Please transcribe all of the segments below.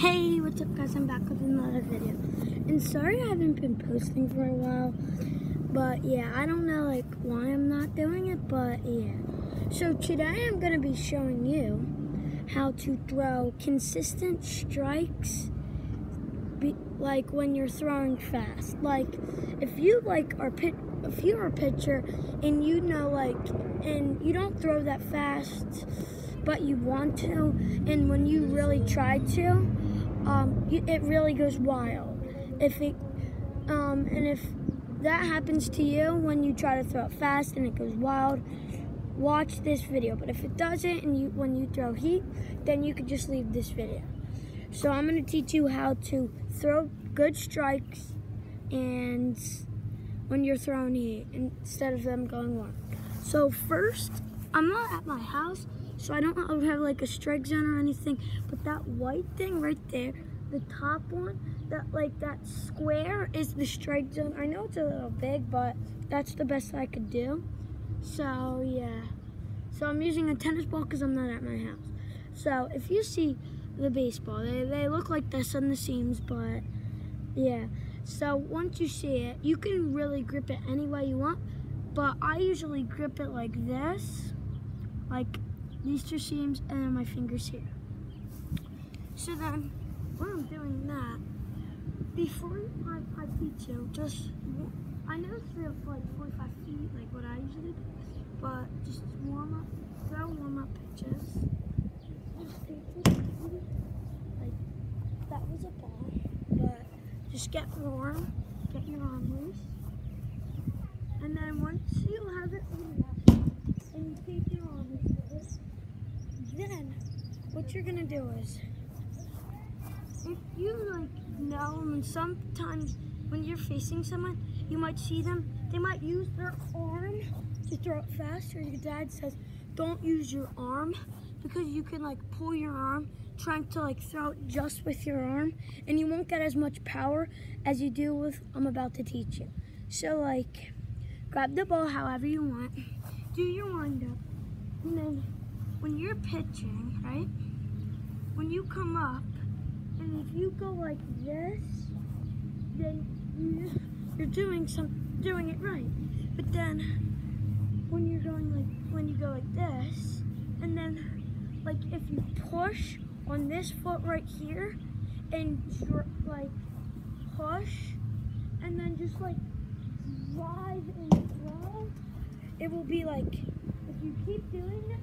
Hey, what's up guys? I'm back with another video. And sorry I haven't been posting for a while. But yeah, I don't know like why I'm not doing it, but yeah. So today I'm going to be showing you how to throw consistent strikes be, like when you're throwing fast. Like if you like are pit if you're a pitcher and you know like and you don't throw that fast but you want to and when you really try to um, it really goes wild. If it um, and if that happens to you when you try to throw it fast and it goes wild watch this video. But if it doesn't and you when you throw heat then you could just leave this video. So I'm going to teach you how to throw good strikes and when you're throwing heat instead of them going warm. So first, I'm not at my house, so I don't have like a strike zone or anything, but that white thing right there, the top one, that like that square is the strike zone. I know it's a little big, but that's the best I could do. So yeah. So I'm using a tennis ball because I'm not at my house. So if you see the baseball, they, they look like this on the seams, but yeah. So once you see it, you can really grip it any way you want, but I usually grip it like this, like these two seams, and then my fingers here. So then, when I'm doing that, before I, teach you, just, I know it's for like 45 feet, like what I usually do, but just warm up, throw warm up pitches. Like, that was a ball. but Just get warm, get your arm loose. And then once you have it up and you keep your arm loose, then what you're gonna do is, if you like know, and sometimes when you're facing someone, you might see them, they might use their arm to throw it fast, or your dad says, don't use your arm because you can like pull your arm trying to like throw it just with your arm and you won't get as much power as you do with I'm about to teach you. So like grab the ball however you want, do your wind up, and then when you're pitching, right? When you come up and if you go like this, then you're doing some doing it right. But then when you're going like when you go like this, and then like if you push on this foot right here and like push and then just like drive and throw, it will be like, if you keep doing it,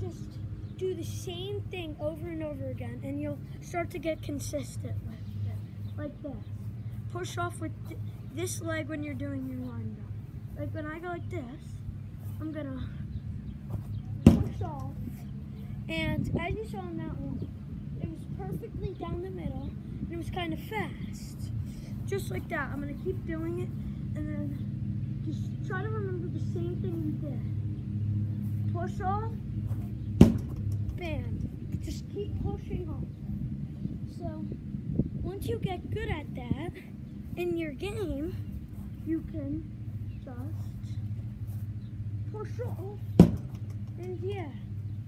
just do the same thing over and over again and you'll start to get consistent with it, like this. Push off with th this leg when you're doing your wind up. Like when I go like this, I'm gonna push off and as you saw in that one, it was perfectly down the middle, and it was kind of fast. Just like that. I'm to keep doing it, and then just try to remember the same thing you did. Push off, Just keep pushing off. So, once you get good at that in your game, you can just push off, and yeah,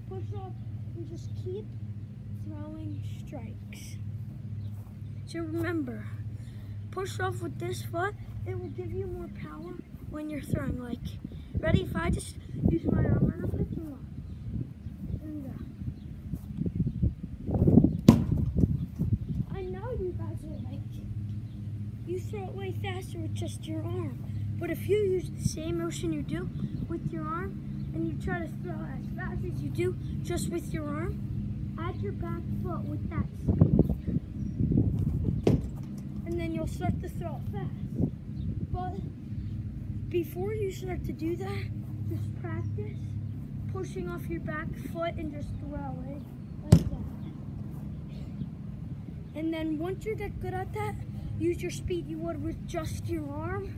push off and just keep throwing strikes. So remember, push off with this foot, it will give you more power when you're throwing. Like, ready? If I just use my arm and I'm pitching off. And, uh, I know you guys are like, you throw it way faster with just your arm. But if you use the same motion you do with your arm, and you try to throw as fast as you do just with your arm, add your back foot with that speed. And then you'll start to throw it fast. But before you start to do that, just practice pushing off your back foot and just throwing like that. And then once you get good at that, use your speed you would with just your arm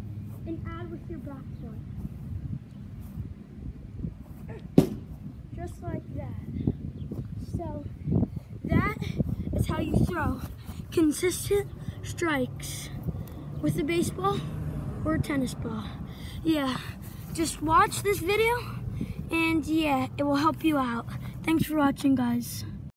and add with your back foot. just like that. So that is how you throw consistent strikes with a baseball or a tennis ball. Yeah, just watch this video and yeah, it will help you out. Thanks for watching guys.